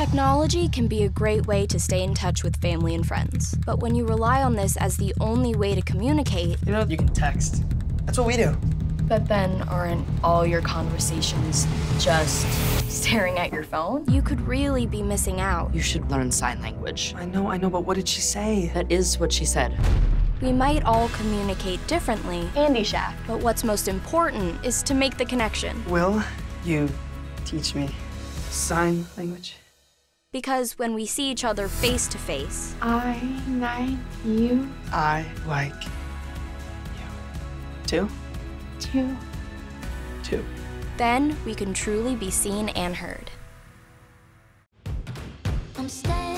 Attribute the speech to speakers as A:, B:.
A: Technology can be a great way to stay in touch with family and friends. But when you rely on this as the only way to communicate,
B: You know, you can text. That's what we do.
A: but then aren't all your conversations just staring at your phone? You could really be missing out.
C: You should learn sign language.
B: I know, I know, but what did she say?
C: That is what she said.
A: We might all communicate differently,
D: Andy Shack.
A: but what's most important is to make the connection.
B: Will you teach me sign language?
A: Because when we see each other face to face,
D: I like you
B: I like you. Two?
D: too.
B: Two.
A: then we can truly be seen and heard.
E: I'm staying